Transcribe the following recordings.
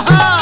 वकील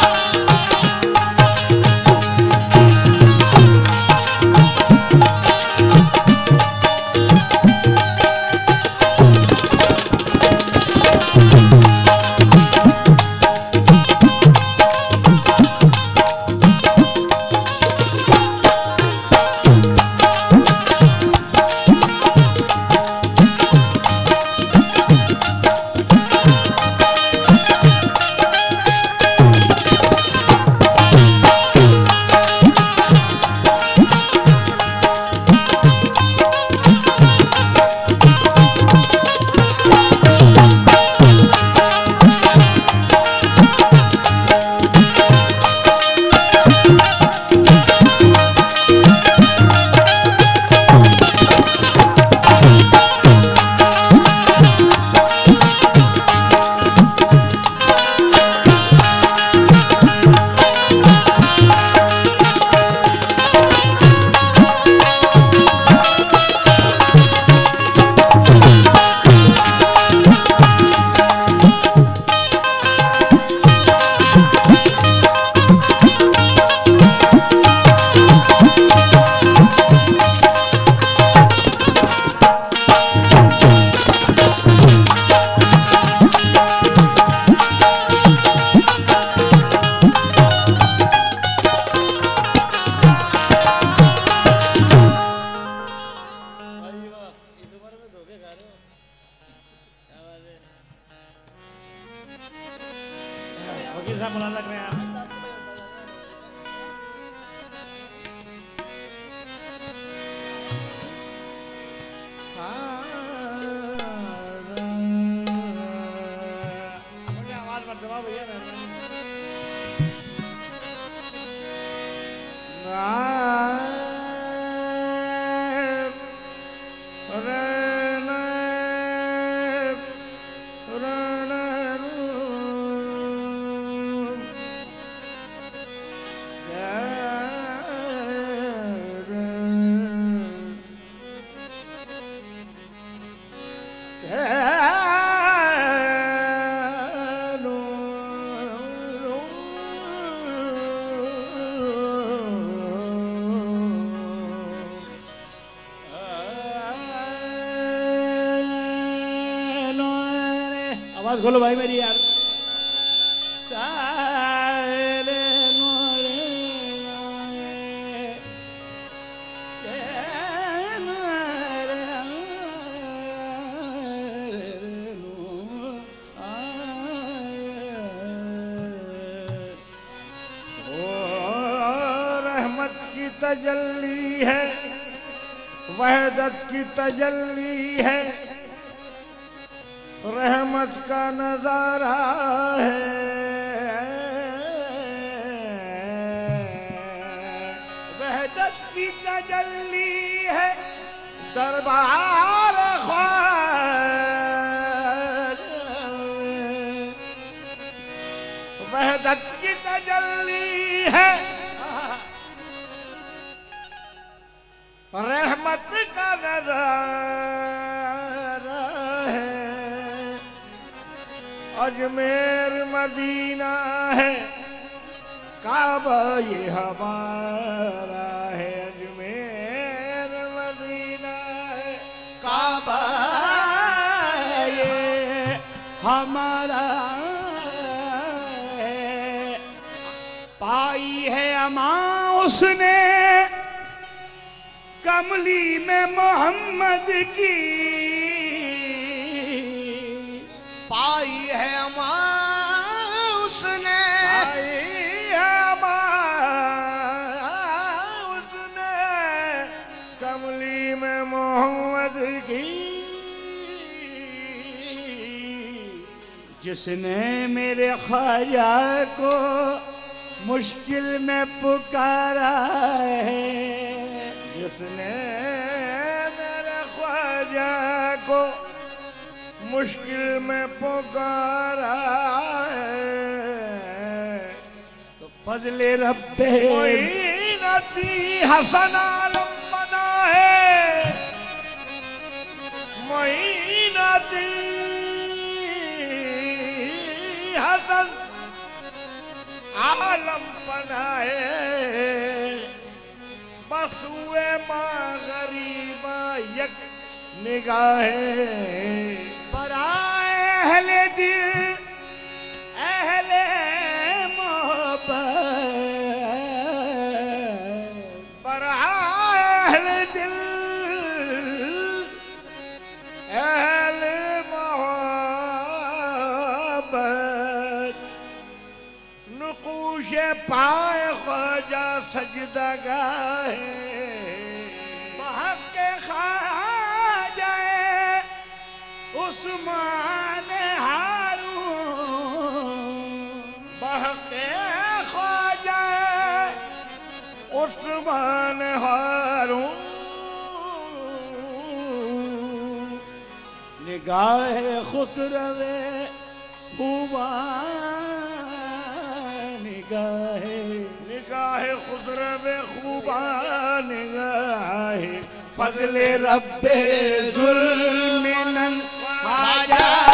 आवाज़ खोलो भाई मेरी यार तजल्ली है वहदत की तजल्ली है। काबा ये हमारा है, अजमेर मदीना है। काबा ये हमारा है। पाई है अमा उसने, कमली में मोहम्मद की। जिसने मेरे ख्वाजा को मुश्किल में पुकारा है। जिसने मेरे ख्वाजा को मुश्किल में पुकारा है। तो फजल रब्बे नदी हसन आलम बना है। मोइनती हसन आलम बनाए। बस हुए माँ गरीबा निगाहें। बराए दिल ਸਜਦਾ ਗਾਏ। ਬਹਕ ਖਾਜੇ ਉਸਮਾਨ ਹਾਰੂ ਬਹਕ ਖਾਜੇ ਉਸਮਾਨ ਹਾਰੂ ਨਿਗਾਹ ਖੁਸਰਵੇ ਹੁਵਾ निगाह खूबान खूबा निगाह रबे जुल्मिनन खाजा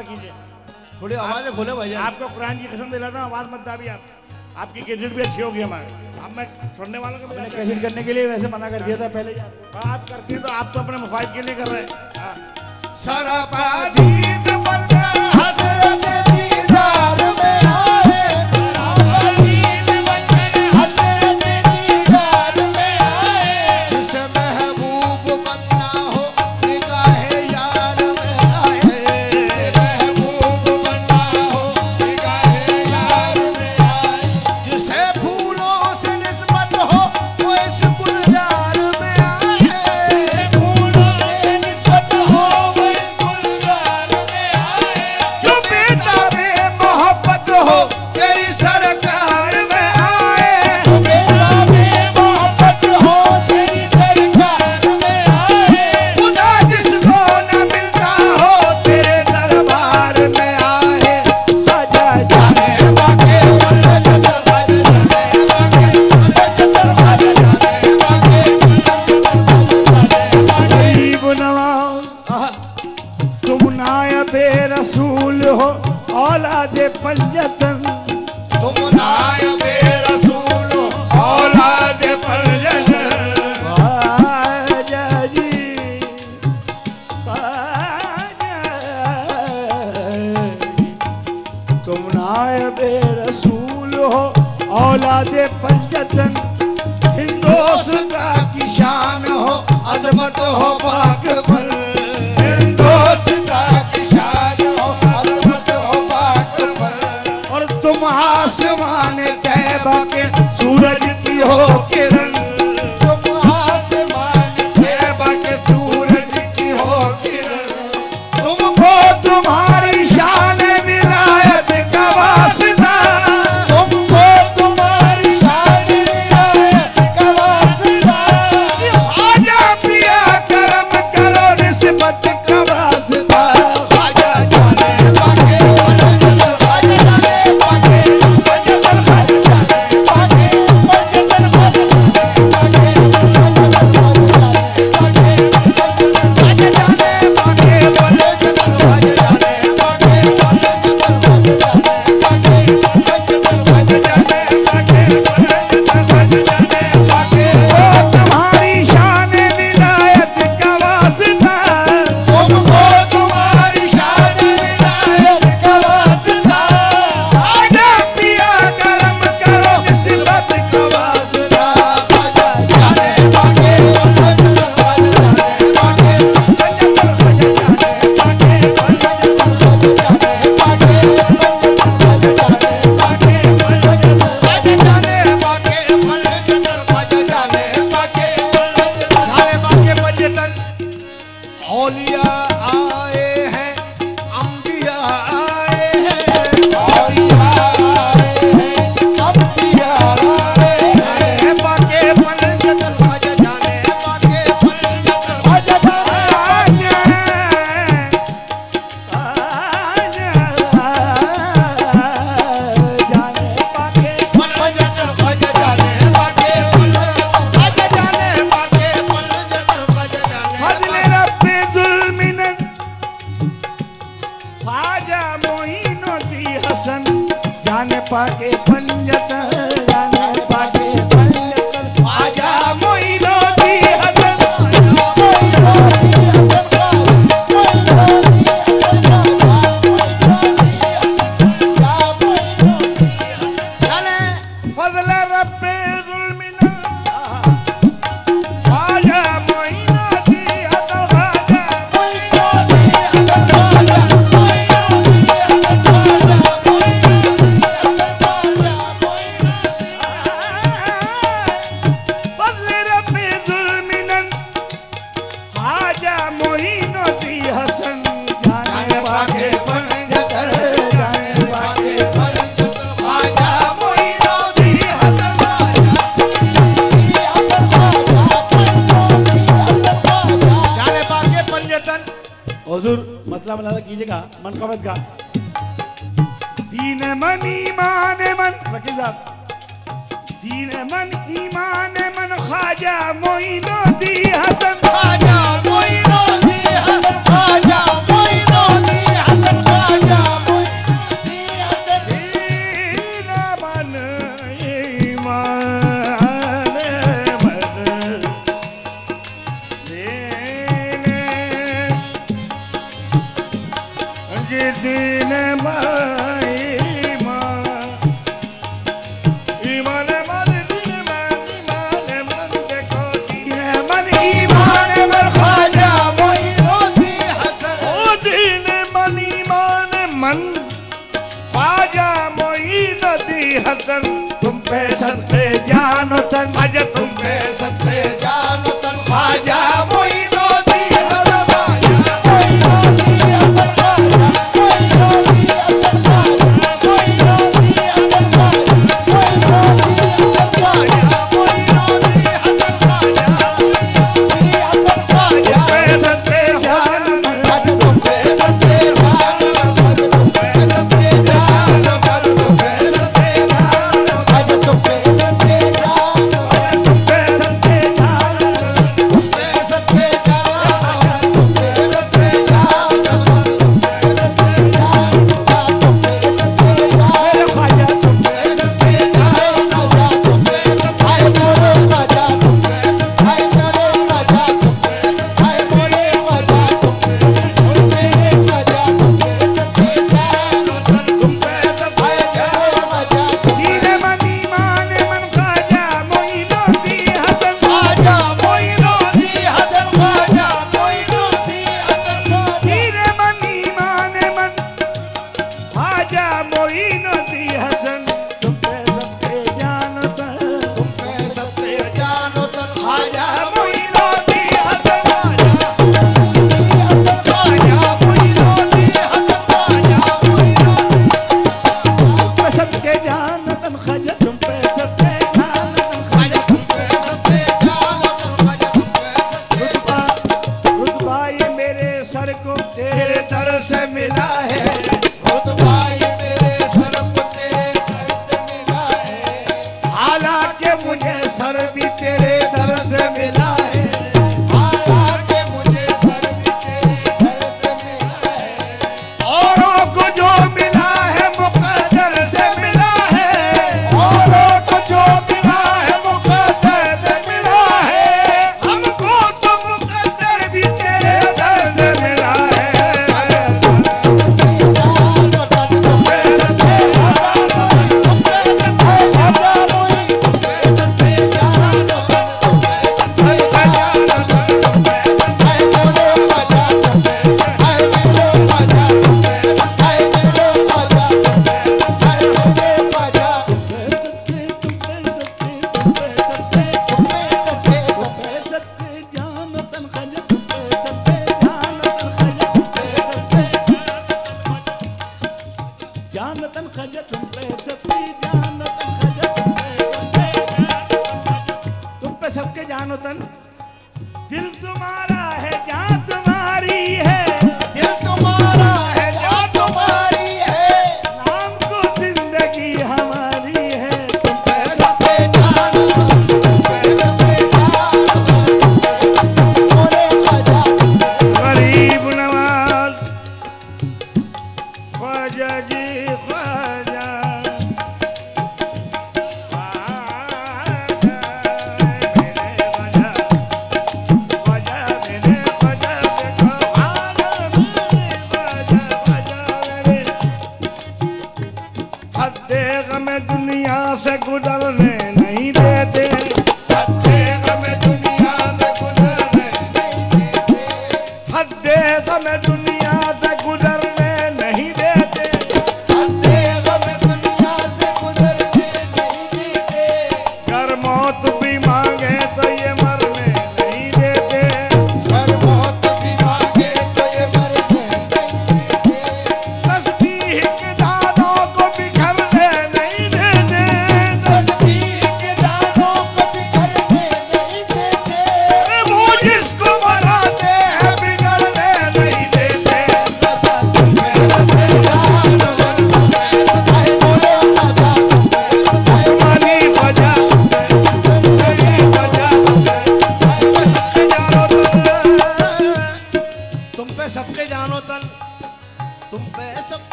दावा कीजिए थोड़ी आवाज़ें खोले भाई आपको कुरान की कसम दिलाता हूँ आवाज़ मत दाबी आप। आपकी कैसेट भी अच्छी होगी हमारे। अब मैं सुनने वालों का मैंने कैसेट करने के लिए वैसे मना कर दिया था पहले बात करती है तो आप तो अपने मुफायद के लिए कर रहे हैं। हाँ। सारा रसूल हो औलाद पंजतन तुम नायब मन का गा दीन मन ईमान मन। वकील साहब। दीन मन ईमान मन ख्वाजा मोइनुद्दीन हसन। ख्वाजा मोइनुद्दीन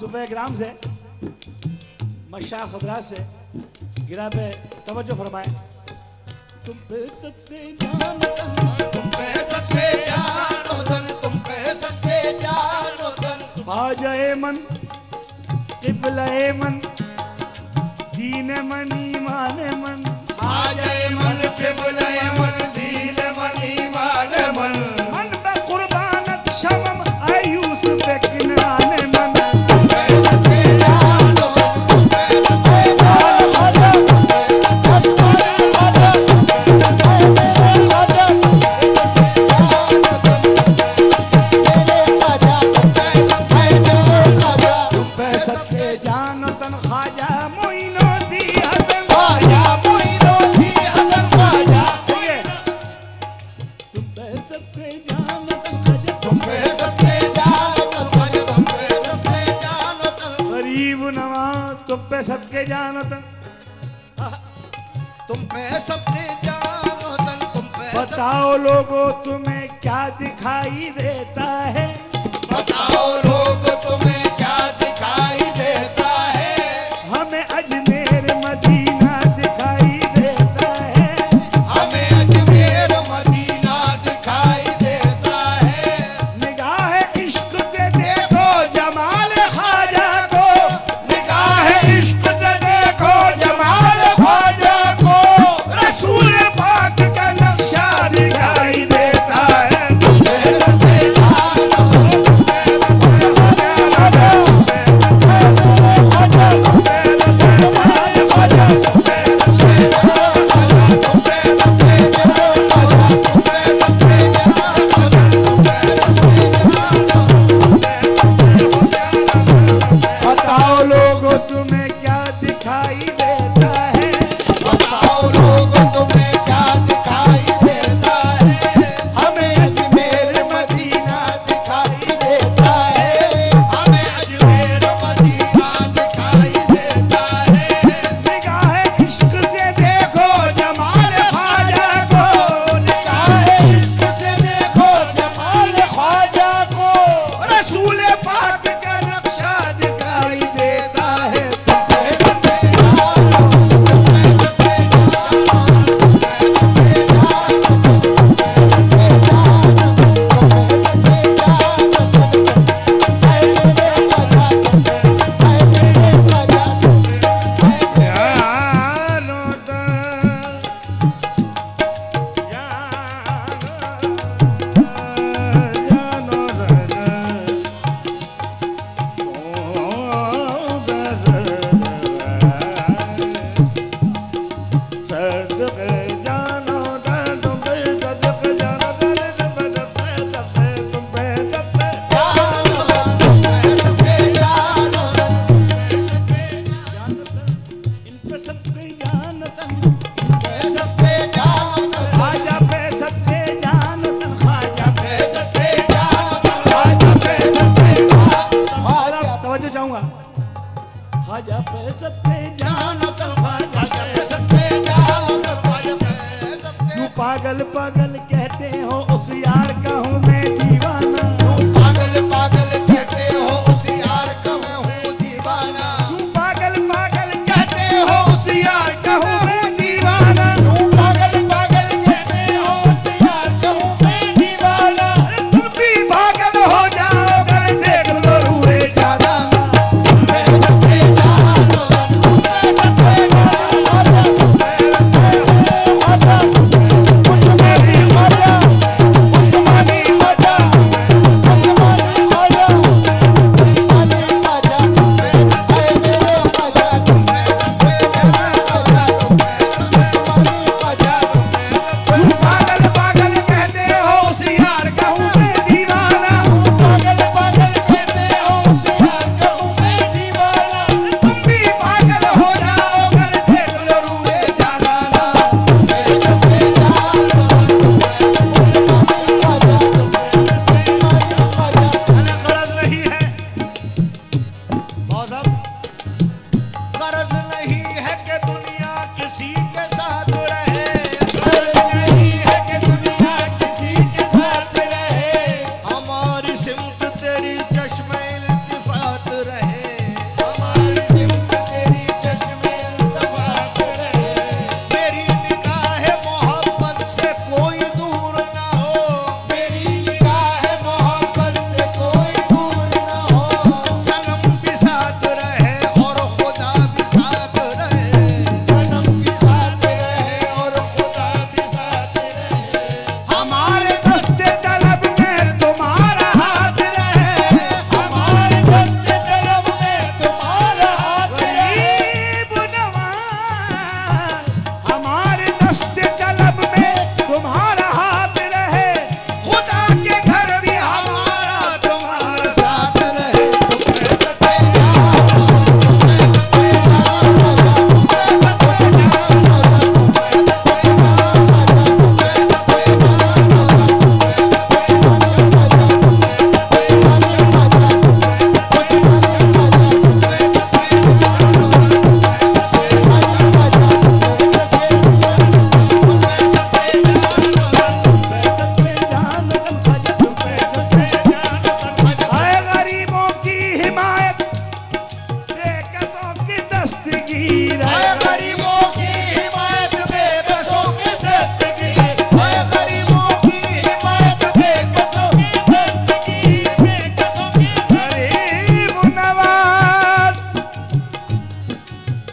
सुबह ग्राम से मशा खबरा से, गिरा पे तवज्जो फरमाए। तुम पे सत्य तुम पे सत्य जान, धन, तुम पे सत्य जान आ जाए मन किबलए मन दीन मन ईमान मन। हाजए मन किबलए मन।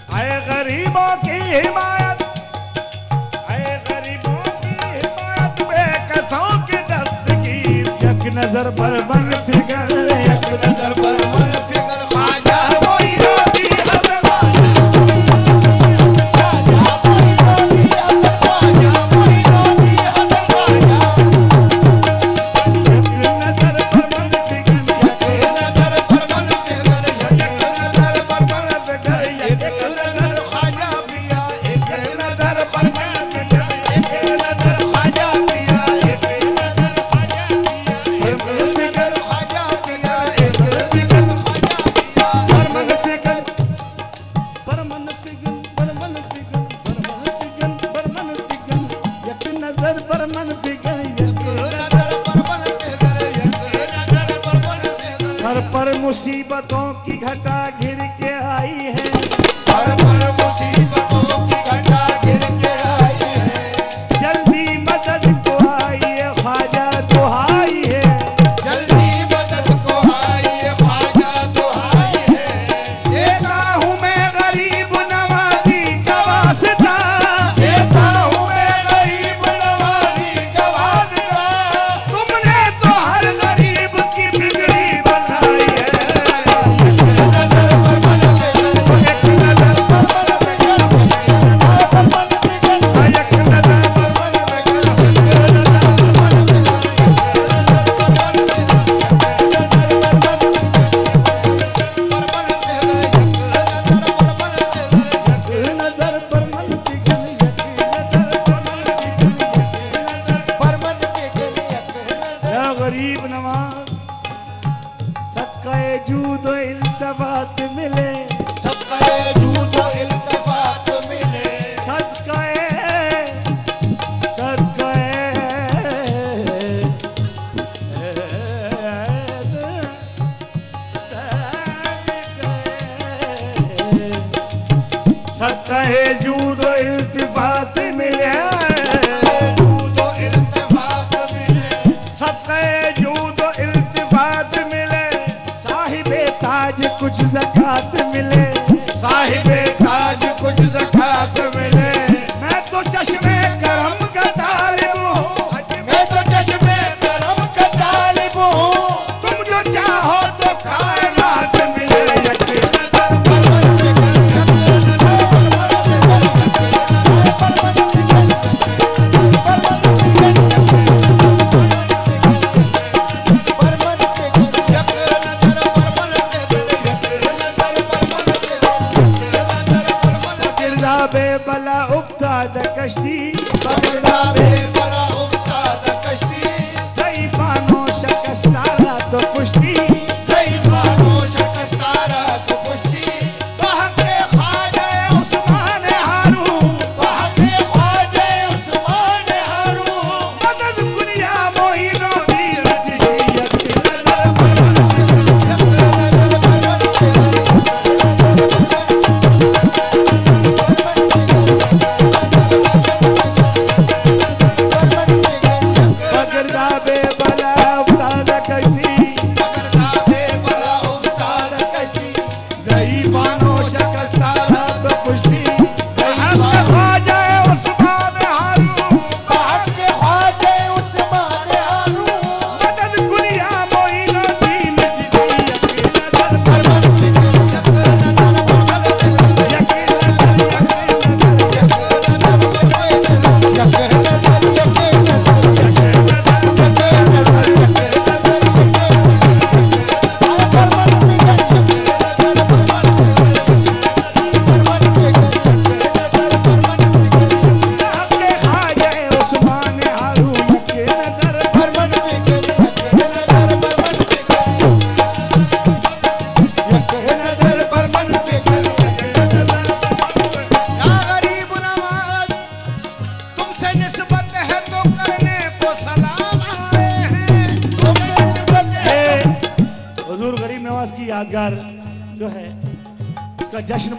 आए गरीबों की हिमायत, आए गरीबों की हिमायत बेकसों की दस्तगीर। एक नज़र पर बन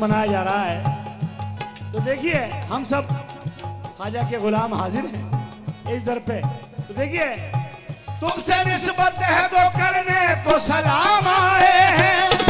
मनाया जा रहा है। तो देखिए, हम सब खाजा के गुलाम हाजिर हैं इस दर पे। तो देखिए, तुमसे निस्बत है तो करने को सलाम आए हैं।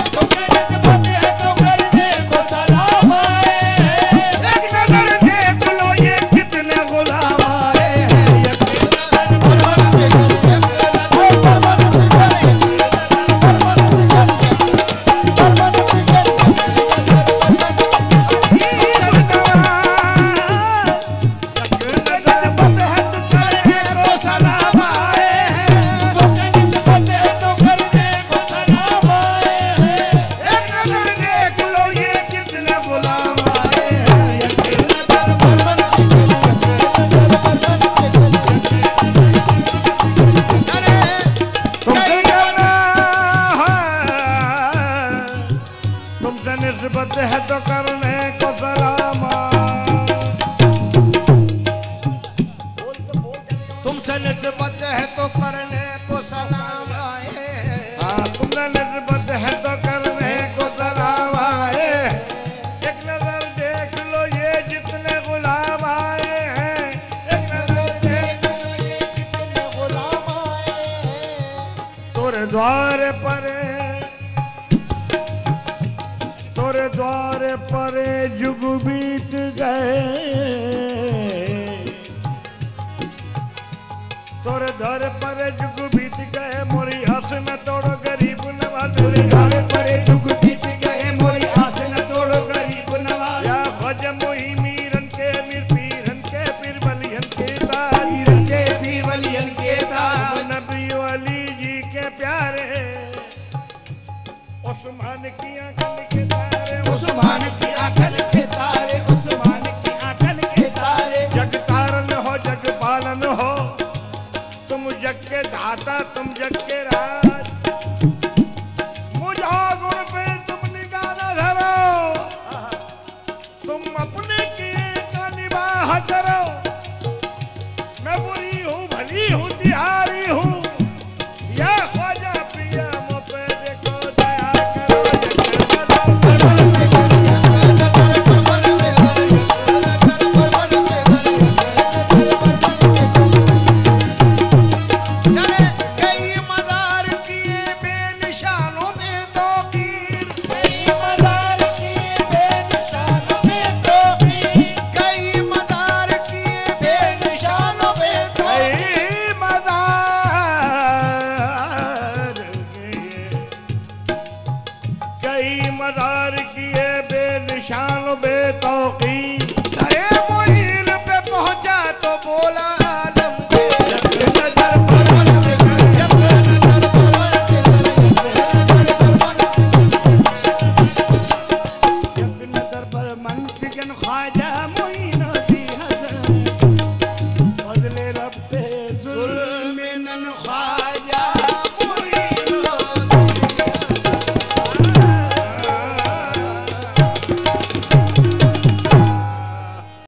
नस्बत तो करने को सलाम आए एक नज़र देख लो ये जितने गुलाम आए हैं। एक देख लो ये जितने गुलाम आए हैं। द्वार पर तोरे द्वार पर युग बीत गए। तोरे द्वार पर युग